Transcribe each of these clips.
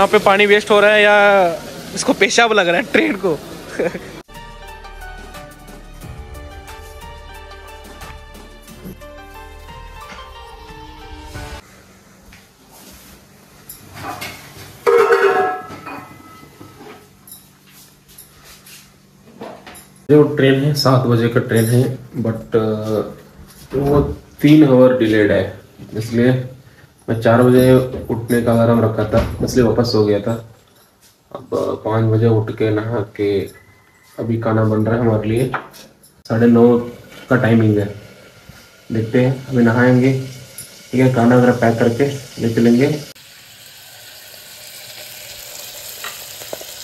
यहाँ पे पानी वेस्ट हो रहा है या इसको पेशाब लग रहा है ट्रेन को? जो ट्रेन है, सात बजे का ट्रेन है बट वो तीन आवर डिलेड है, इसलिए मैं चार बजे उठने का अलार्म रखा था इसलिए वापस सो गया था। अब पाँच बजे उठ के नहा के अभी खाना बन रहा है हमारे लिए। साढ़े नौ का टाइमिंग है। देखते हैं, अभी नहाएँगे। ठीक है, खाना वगैरह पैक करके ले चलेंगे।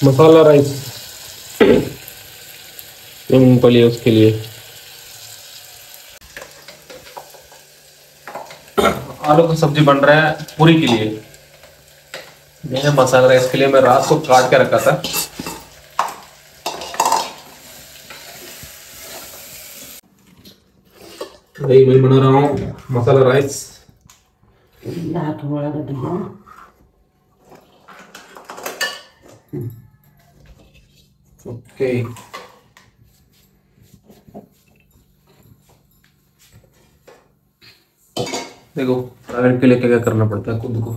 मसाला राइस मूंगफली उसके लिए। आलू की सब्ज़ी बन रहा है पूरी के लिए। मैंने मसाला रहा इसके लिए मैं रात को काट के रखा था। वही मैं बना रहा हूँ मसाला राइस। ओके। okay. देखो प्राइवेट के लिए क्या क्या करना पड़ता है खुद को।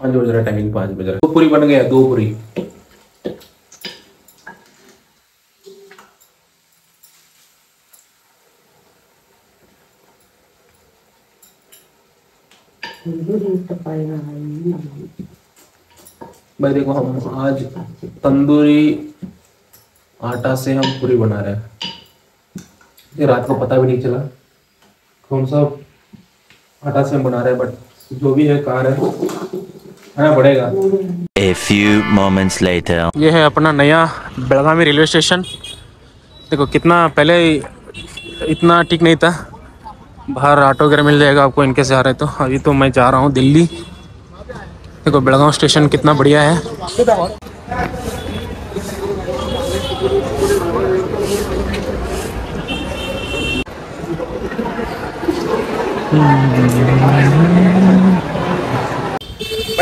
पाँच बज रहा टाइमिंग पाँच बज रहा दो पूरी बन गया, दो पूरी। भाई देखो, हम आज तंदूरी आटा से हम पूरी बना रहे हैं। ये रात को पता भी नहीं चला। कौन सा? आटा से हम बना रहे हैं बट जो भी है कार है खाना पड़ेगा। A few moments later. ये है अपना नया बेलगामी रेलवे स्टेशन। देखो कितना पहले इतना ठीक नहीं था। बाहर ऑटो वगैरह मिल जाएगा आपको इनके से आ रहे तो। अभी तो मैं जा रहा हूँ दिल्ली। देखो बेलगांव स्टेशन कितना बढ़िया है। भाई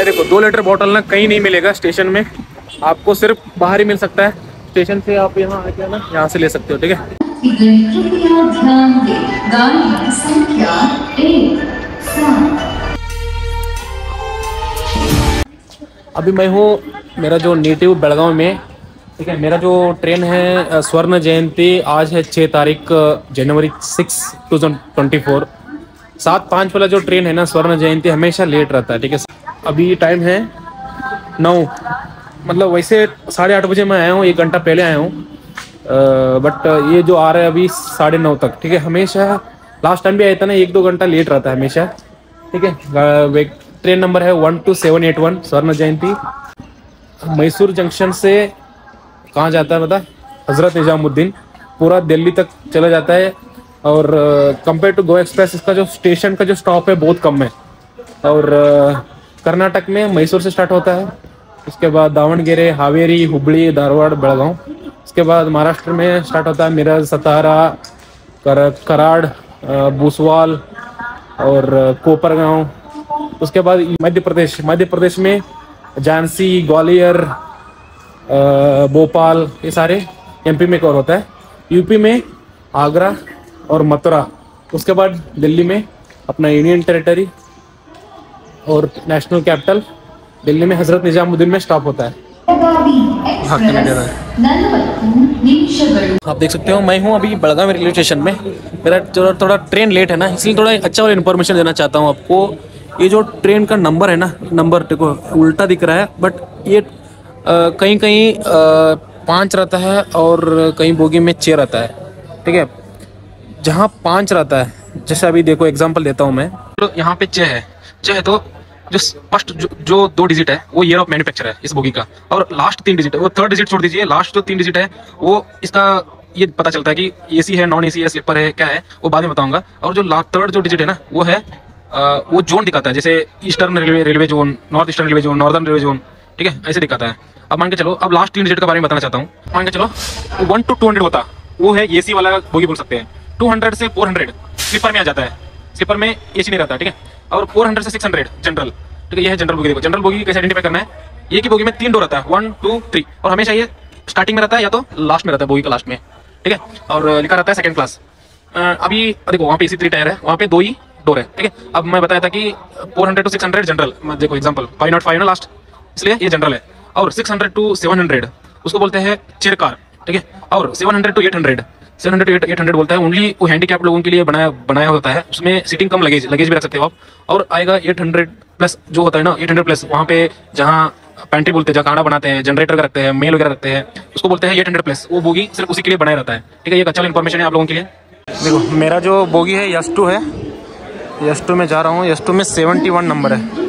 देखो, दो लीटर बॉटल ना कहीं नहीं मिलेगा स्टेशन में। आपको सिर्फ़ बाहर ही मिल सकता है। स्टेशन से आप यहाँ आके ना, यहाँ से ले सकते हो, ठीक है? अभी मैं हूँ मेरा जो नेटिव बेलगांव में, ठीक है? मेरा जो ट्रेन है स्वर्ण जयंती, आज है छः तारीख जनवरी six two thousand twenty four सात पाँच वाला जो ट्रेन है ना, स्वर्ण जयंती हमेशा लेट रहता है, ठीक है? अभी टाइम है नौ। मतलब वैसे साढ़े आठ बजे मैं आया हूँ, एक घंटा पहले आया हूँ। बट ये जो आ रहा है अभी साढ़े नौ तक, ठीक है? हमेशा लास्ट टाइम भी आया था ना, एक दो घंटा लेट रहता है हमेशा, ठीक है? ट्रेन नंबर है one two seven eight one Swarna Jayanti. Mysore junction से कहाँ जाता है बता हज़रत निजामुद्दीन। पूरा दिल्ली तक चला जाता है। और कंपेयर टू गो एक्सप्रेस इसका जो स्टेशन का जो स्टॉप है बहुत कम है। और कर्नाटक में मैसूर से स्टार्ट होता है। उसके बाद दावणगेरे हावेरी हुबली धारवाड़ बेलगांव। उसके बाद महाराष्ट्र में स्टार्ट होता है मिरज सतारा कर, कराड़ भूसवाल और कोपरगांव। उसके बाद मध्य प्रदेश। मध्य प्रदेश में झांसी ग्वालियर भोपाल ये सारे एमपी में कवर होता है। यूपी में आगरा और मथुरा। उसके बाद दिल्ली में अपना यूनियन टेरिटरी और नेशनल कैपिटल दिल्ली में हज़रत निजामुद्दीन में स्टॉप होता है। हाँ, आप देख सकते हो मैं हूँ अभी बड़गाम रेलवे स्टेशन में। मेरा थोड़ा थोड़ा ट्रेन लेट है ना इसलिए थोड़ा अच्छा और इन्फॉर्मेशन देना चाहता हूँ आपको। ये जो ट्रेन का नंबर है ना नंबर देखो उल्टा दिख रहा है बट ये कहीं कहीं पाँच रहता है और कहीं बोगी में छः रहता है। ठीक है? जहाँ पाँच रहता है जैसे अभी देखो एग्ज़ाम्पल देता हूँ मैं। तो यहाँ पे छः है। छः तो जो फ़र्स्ट जो, जो दो डिजिट है वो ईयर ऑफ़ मैन्युफैक्चर है इस बोगी का। और लास्ट तीन डिजिट है वो थर्ड डिजिट छोड़ दीजिए लास्ट जो तीन डिजिट है वो इसका ये पता चलता है कि एसी है नॉन एसी है स्लीपर है क्या है वो बाद में बताऊँगा। और जो थर्ड जो डिजिट है ना वो है अ, वो जोन दिखाता है जैसे eastern railway railway zone north eastern railway zone northern railway zone ठीक है ऐसे दिखाता है। अब मान के चलो अब लास्ट तीन डिजिट के बारे में बताना चाहता हूँ। मान के चलो वन टू टू हंड्रेड होता वो है एसी वाला बोगी बोल सकते हैं। टू हंड्रेड से फोर हंड्रेड स्लीपर में आ जाता है। स्लीपर में एसी नहीं रहता, ठीक है? और फोर हंड्रेड से सिक्स हंड्रेड, जनरल। ठीक है ये है जनरल बोगी देखो। जनरल बोगी कैसे आइडेंटिफाई करना है? एक ही बोगी में तीन डोर रहता है। वन टू थ्री और हमेशा ये स्टार्टिंग में रहता है या तो लास्ट में रहता है, बोगी का लास्ट में। ठीक है? और लिखा रहता है सेकंड क्लास अभी देखो, वहाँ पे इसी थ्री टायर है। वहाँ पे दो ही डोर है, ठीक है? अब मैं बताया था कि 400 टू 600 जनरल देखो एग्ज़ाम्पल एग्जांपल 505 ना लास्ट इसलिए ये जनरल है। और 600 टू 700 उसको बोलते हैं चेयर कार ठीक है? और 700 टू 800 700 टू 800 बोलता है। ओनली वो हैंडीकैप लोगों के लिए बनाया बनाया होता है। उसमें सीटिंग कम लगेज लगेज भी रख सकते हो आप। और आएगा 800 प्लस जो होता है ना 800 प्लस वहाँ पे जहाँ पेंट्री बोलते हैं, जहाँ खाना बनाते हैं जनरेटर रखते हैं मेल वगैरह रखते हैं, उसको बोलते हैं 800 प्लस वो बोगी सिर्फ़ उसी के लिए बनाया रहता है। ठीक है, ये अच्छा इन्फॉर्मेशन है आप लोगों के लिए। देखो, मेरा जो बोगी है यस टू है। यस टू में जा रहा हूँ। यस टू में सेवेंटी वन नंबर है।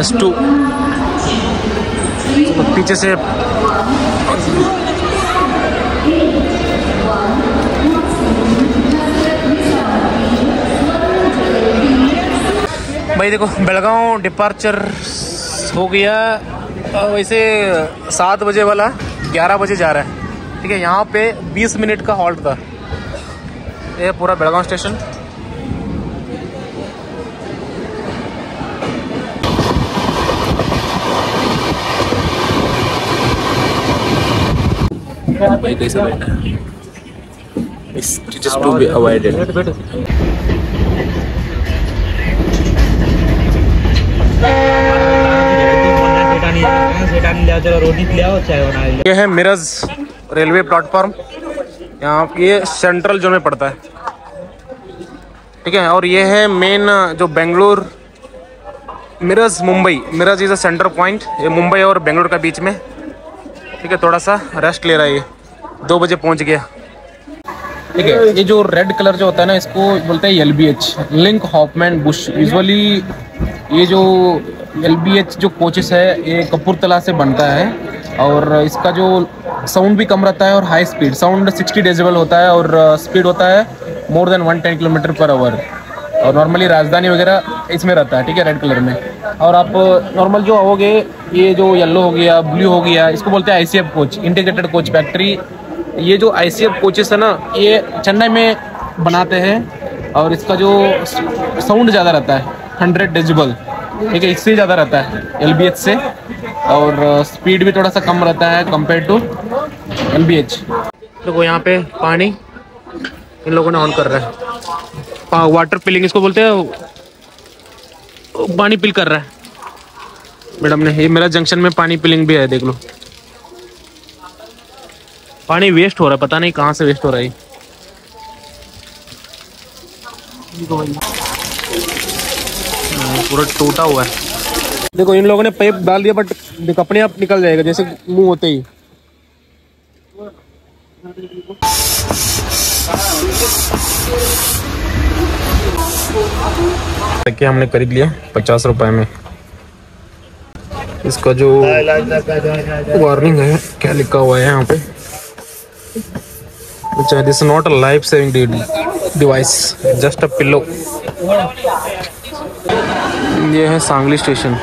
एस टू तो पीछे से भाई देखो, बेलगांव डिपार्चर हो गया। वैसे सात बजे वाला ग्यारह बजे जा रहा है। ठीक है, यहाँ पे बीस मिनट का हॉल्ट था। ये पूरा बेलगांव स्टेशन भाई कैसे टू बी अवॉइडेड ये है मिरज रेलवे प्लेटफॉर्म। यहाँ ये सेंट्रल जोन में पड़ता है। ठीक है, और ये है मेन जो Bangalore, Miraj Mumbai. Miraj is a centre point. ये मुंबई और बेंगलोर का बीच में। ठीक है थोड़ा सा रेस्ट ले रहा है ये। दो बजे पहुँच गया। ठीक है, ये जो रेड कलर जो होता है ना, इसको बोलते हैं L B H link Hofmann Busch usually ये जो एल बी एच जो कोचेस है, ये कपूरतला से बनता है। और इसका जो साउंड भी कम रहता है और हाई स्पीड साउंड 60 डेसिबल होता है और स्पीड होता है more than 110 kilometre per hour और नॉर्मली राजधानी वगैरह इसमें रहता है, ठीक है रेड कलर में। और आप नॉर्मल जो आओगे ये जो येलो हो गया ब्लू हो गया, इसको बोलते हैं ICF coach integrated coach factory ये जो आईसीएफ कोचेस है ना, ये चेन्नई में बनाते हैं और इसका जो साउंड ज़्यादा रहता है हंड्रेड डेजिबल ठीक है, इससे ज़्यादा रहता है एलबीएच से. और स्पीड भी थोड़ा सा कम रहता है compare to L B H देखो यहाँ पे पानी, इन लोगों ने ऑन कर रहा है। वाटर पिलिंग इसको बोलते हैं पानी पिल कर रहा है। मैडम ने ये मेरा जंक्शन में पानी पिलिंग भी है देख लो। पानी वेस्ट हो रहा है पता नहीं कहाँ से वेस्ट हो रहा है हाँ, पूरा टूटा हुआ है। देखो इन लोगों ने पाइप डाल दिया बट देखो अपने आप निकल जाएगा जैसे मुँह होते ही। हमने खरीद लिया पचास रुपए में। इसका जो वार्निंग है, क्या लिखा हुआ है यहाँ पे? अच्छा this not a life saving device just a pillow ये है सांगली स्टेशन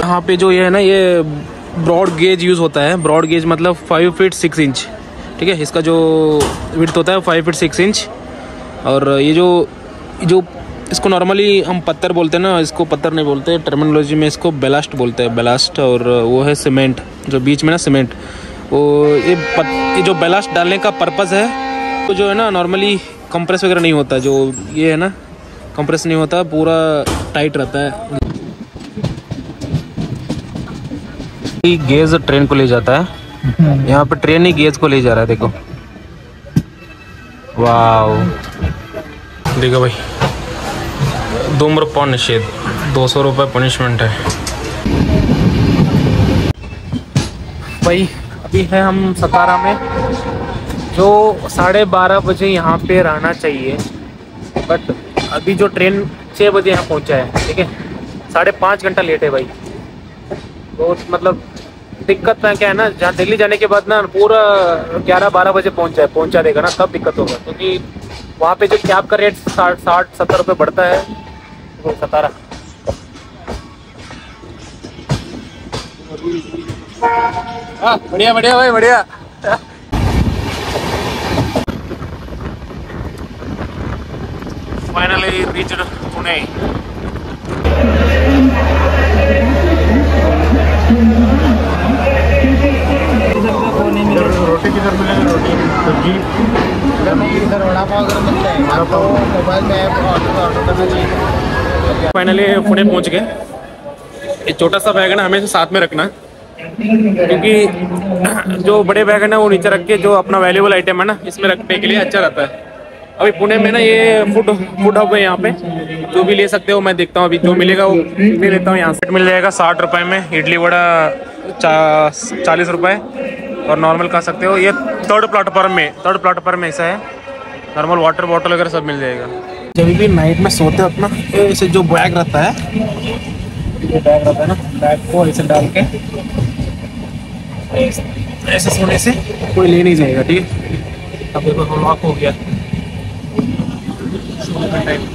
यहाँ पे जो ये है ना, ये ब्रॉड गेज यूज़ होता है। ब्रॉड गेज मतलब फाइव फीट सिक्स इंच ठीक है? इसका जो विड्थ होता है फाइव फीट सिक्स इंच और ये जो जो इसको नॉर्मली हम पत्थर बोलते हैं ना इसको पत्थर नहीं बोलते। टर्मिनोलॉजी में इसको बेलास्ट बोलते हैं। बेलास्ट और वो है सीमेंट जो बीच में ना सीमेंट वो ये पत, ये जो बेलास्ट डालने का पर्पज़ है तो जो है ना नॉर्मली कंप्रेस वगैरह नहीं होता। जो ये है ना कंप्रेस नहीं होता पूरा टाइट रहता है। गेज ट्रेन को ले जाता है। यहाँ पे ट्रेन ही गेज को ले जा रहा है देखो। वाह देखो भाई धूम्रपान निषेध दो सौ रुपये पनिशमेंट है। भाई अभी है हम सतारा में जो साढ़े बारह बजे यहाँ पे रहना चाहिए। बट अभी जो ट्रेन छः बजे यहाँ पहुँचा है ठीक है? साढ़े पाँच घंटा लेट है भाई। बहुत मतलब दिक्कत ना क्या है ना, जहाँ दिल्ली जाने के बाद ना पूरा ग्यारह बारह बजे पहुँच जाए, पहुँचा देगा ना, तब दिक्कत होगा, क्योंकि तो वहाँ पे जो कैब का रेट साठ साठ, सत्तर रुपये बढ़ता है, वो सतारा। हाँ बढ़िया बढ़िया भाई, बढ़िया। फाइनली रीच्ड पुणे किधर मिलेगी रोटी सब्ज़ी? इधर नहीं इधर वड़ा पाव अगर मिलता है। आपको मोबाइल में ऐप ऑर्डर ऑर्डर करना चाहिए। फाइनली पुणे पहुँच गए। ये छोटा सा बैग है ना हमेशा साथ में रखना क्योंकि जो बड़े बैग है ना वो नीचे रख के जो अपना वैल्यूबल आइटम है ना इसमें रखने के लिए अच्छा रहता है। अभी पुणे में ना ये फ़ूड फ़ूड हब है यहाँ पे। जो भी ले सकते हो मैं देखता हूँ अभी। जो मिलेगा वो ले लेता हूँ यहाँ से। मिल जाएगा साठ रुपए में। इडली वड़ा चा, चालीस रुपए। और नॉर्मल खा सकते हो। ये थर्ड प्लेटफॉर्म में थर्ड प्लेटफॉर्म में ऐसा है। नॉर्मल वाटर बॉटल वगैरह सब मिल जाएगा। जब भी नाइट में सोते वक्त ना ऐसे जो बैग रहता है ये बैग रहता है ना बैग को ऐसे डाल के ऐसे सोने से कोई ले नहीं जाएगा ठीक है? अब देखो हम लॉक हो गया। सोने का time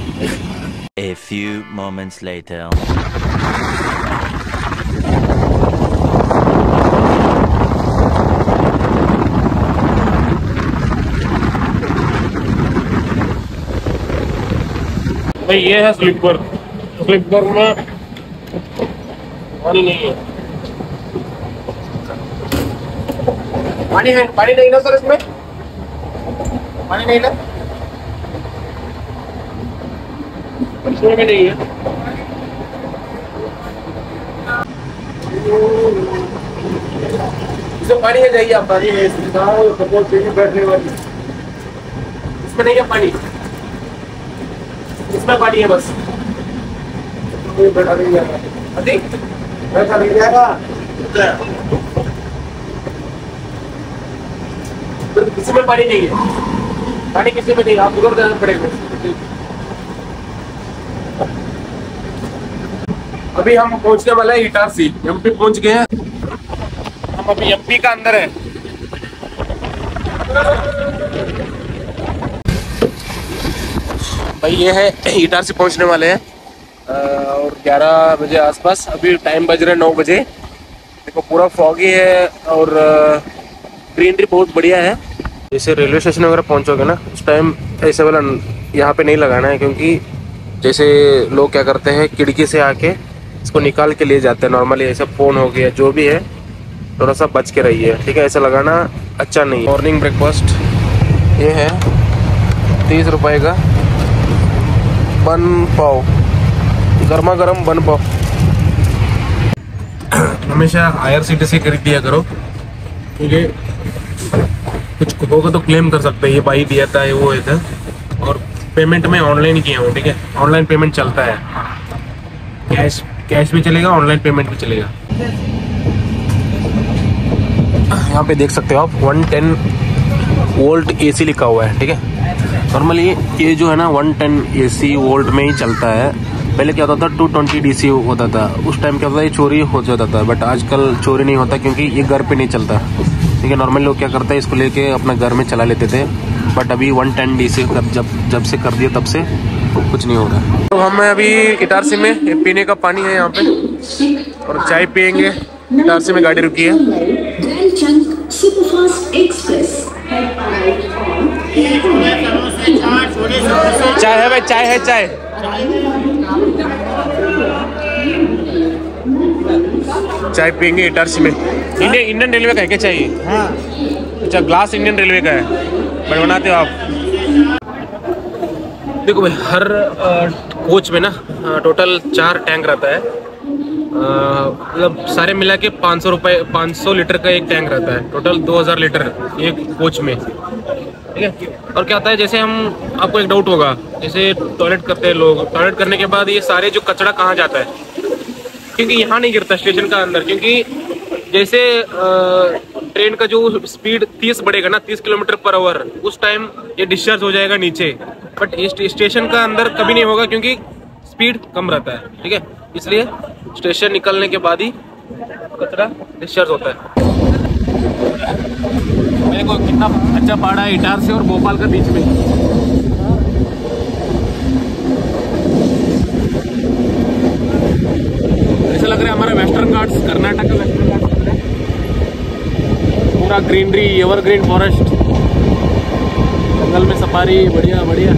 A few moments later. भाई ये है स्लीपर। स्लीपर में पानी नहीं है। पानी है पानी नहीं ना सर इसमें? पानी नहीं ना? इसमें भी नहीं है। इसमें पानी है जाइए आप। पानी है बैठने वाली इसमें नहीं है पानी। इसमें पानी है बस। जाएगा। किसी में पानी नहीं है। पानी किसी में नहीं, आप उधर जाना पड़ेगा अभी हम पहुँचने वाले हैं इटारसी। एमपी पहुँच गए हैं। हम अभी एमपी का अंदर है। भाई, ये है ईटार इटारसी पहुँचने वाले हैं। और 11 बजे आसपास, अभी टाइम बज रहे हैं नौ बजे। देखो, पूरा फॉगी है और ग्रीनरी बहुत बढ़िया है। जैसे रेलवे स्टेशन वगैरह पहुंचोगे ना, उस टाइम ऐसे वाला यहाँ पे नहीं लगाना है, क्योंकि जैसे लोग क्या करते हैं, खिड़की से आके इसको निकाल के ले जाते हैं। नॉर्मली ऐसा फ़ोन हो गया, जो भी है थोड़ा सा बच के रहिए, ठीक है? ऐसा लगाना अच्छा नहीं मॉर्निंग ब्रेकफास्ट ये है, तीस रुपए का। बन पाव गर्मा गर्म बन पाव हमेशा आई से खरीद दिया करो। क्योंकि कुछ होगा तो क्लेम कर सकते हैं ये भाई दिया था ये वो है था। और पेमेंट मैं ऑनलाइन किया हूँ ठीक है? ऑनलाइन पेमेंट चलता है। कैश कैश भी चलेगा ऑनलाइन पेमेंट भी चलेगा। यहाँ पे देख सकते हो आप 110 वोल्ट एसी लिखा हुआ है ठीक है? नॉर्मली ये जो है ना 110 एसी वोल्ट में ही चलता है। पहले क्या होता था 220 डीसी होता था। उस टाइम क्या होता था, ये चोरी हो जाता था। बट आजकल चोरी नहीं होता क्योंकि ये घर पे नहीं चलता। ठीक है नॉर्मली लोग क्या करते हैं, इसको लेके अपना घर में चला लेते थे। बट अभी 110 डीसी जब जब से कर दिया, तब से कुछ नहीं हो रहा। तो हम अभी इटारसी में। पीने का पानी है यहाँ पे। और चाय पियेंगे। इटारसी में गाड़ी रुकी है। चाय है भाई, चाय है, चाय। चाय पियेंगे इटारसी में। इंडियन इंडियन रेलवे का है क्या चाहिए अच्छा ग्लास इंडियन रेलवे का है। बट बनाते हो आप। देखो भाई, हर कोच में ना टोटल चार टैंक रहता है। मतलब सारे मिला के पाँच सौ रुपये पाँच सौ लीटर का एक टैंक रहता है। टोटल दो हज़ार लीटर एक कोच में। ठीक है? और क्या होता है, जैसे हम, आपको एक डाउट होगा, जैसे टॉयलेट करते हैं लोग टॉयलेट करने के बाद ये सारे जो कचरा कहाँ जाता है? क्योंकि यहाँ नहीं गिरता स्टेशन का अंदर, क्योंकि जैसे ट्रेन का जो स्पीड 30 बढ़ेगा ना 30 किलोमीटर पर आवर उस टाइम ये डिस्चार्ज हो जाएगा नीचे। बट स्टेशन का अंदर कभी नहीं होगा, क्योंकि स्पीड कम रहता है, ठीक है? इसलिए स्टेशन निकलने के बाद ही कचरा डिस्चार्ज होता है। को कितना अच्छा पहाड़ा है इटार से और भोपाल के बीच में। ऐसा लग रहा है हमारा वेस्टर्न घाट्स कर्नाटक का वेस्टर्न घाट पूरा ग्रीनरी एवरग्रीन फॉरेस्ट जंगल में सफारी बढ़िया बढ़िया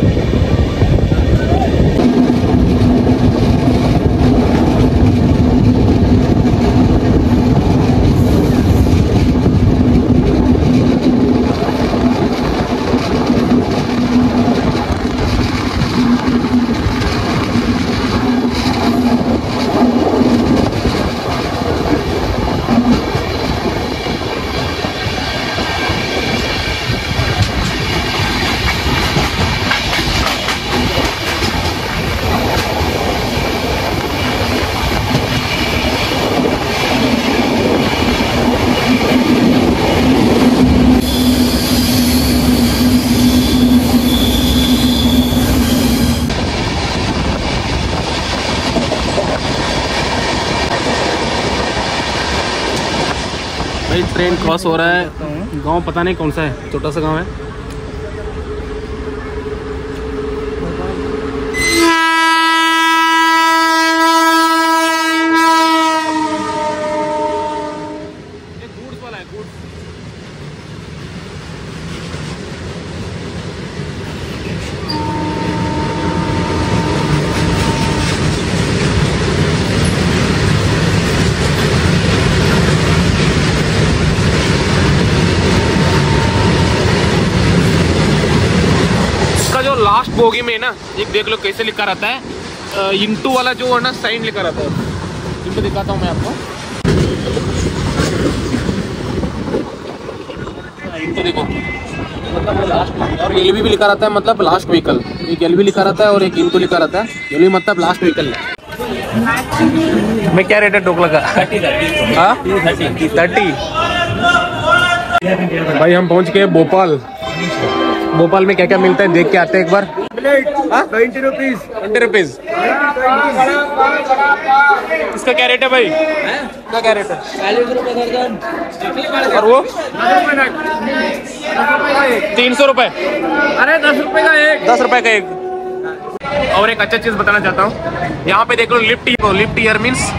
भाई ट्रेन क्रॉस हो रहा है। गाँव पता नहीं कौन सा है। छोटा सा गाँव है इसका जो लास्ट बोगी में ना एक देख लो कैसे लिखा रहता है। इंटू वाला जो है ना साइन लिखा रहता है। इंटू दिखाता हूँ मैं आपको। इंटू देखो। मतलब लास्ट और एल भी लिखा रहता है मतलब लास्ट व्हीकल एक एल लिखा रहता है और एक इंटू लिखा रहता है। एल मतलब लास्ट व्हीकल मैं क्या रेट है टोकला का? Thirty thirty. भाई हम पहुँच गए भोपाल। भोपाल में क्या क्या मिलता है देख के आते हैं एक बार। ट्वेंटी रुपीज़ ट्वेंटी रुपीज़ इसका क्या रेट है भाई? इसका क्या रेट है? और वो? तीन सौ रुपए। अरे दस रुपए का एक। दस रुपए का एक। और एक अच्छा चीज़ बताना चाहता हूँ। यहाँ पे देख लो lift lift here means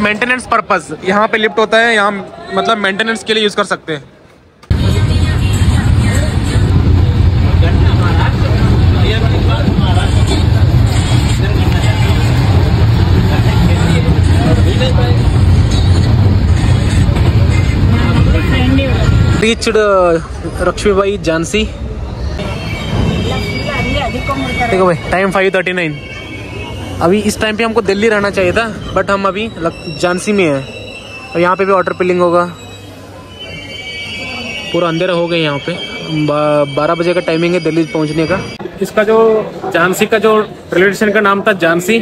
maintenance purpose यहाँ पे लिफ्ट होता है यहाँ मतलब मेंटेनेंस के लिए यूज़ कर सकते हैं। रीच्ड लक्ष्मीबाई झांसी देखो भाई टाइम फाइव थर्टी नाइन अभी इस टाइम पे हमको दिल्ली रहना चाहिए था बट हम अभी झांसी में हैं। और यहाँ पे भी वाटर पिलिंग होगा। पूरा अंधेरा हो गया यहाँ पे। बारह बजे का टाइमिंग है दिल्ली पहुँचने का। इसका जो झांसी का जो रेलवे स्टेशन का नाम था Jhansi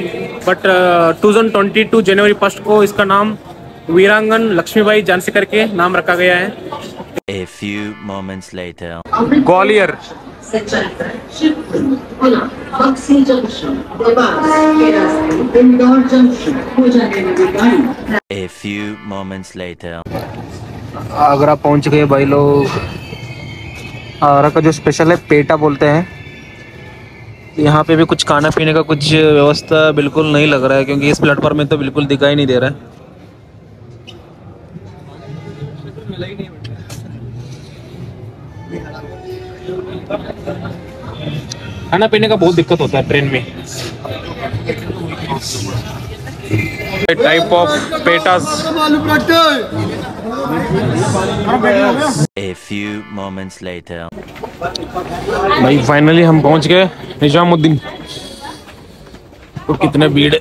but two thousand twenty two January first को इसका नाम वीरांगन लक्ष्मीबाई झांसी करके नाम रखा गया है। A few moments later. Gwalior Bakshi junction Indore junction A few moments later. Agra पहुँच गए भाई लोग आगरा का जो स्पेशल है पेटा बोलते हैं यहाँ पे भी कुछ खाना पीने का कुछ व्यवस्था बिल्कुल नहीं लग रहा है क्योंकि इस प्लेटफॉर्म में तो बिल्कुल दिखाई नहीं दे रहा है खाना पीने का बहुत दिक्कत होता है ट्रेन में। टाइप ऑफ़ पेटास A few moments later. भाई फाइनली हम पहुँच गए निजामुद्दीन। तो कितने भीड़। है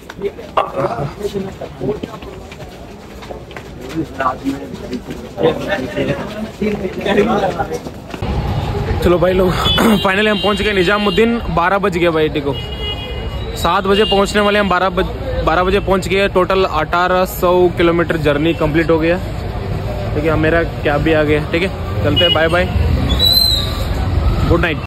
चलो भाई लोग फाइनली हम पहुँच गए निजामुद्दीन बारह बज गया भाई देखो। सात बजे पहुँचने वाले हम बारह बज, बारह बजे पहुँच गए टोटल अठारह सौ किलोमीटर जर्नी कंप्लीट हो गया। ठीक है मेरा कैब भी आ गया। ठीक है, चलते हैं बाय बाय गुड नाइट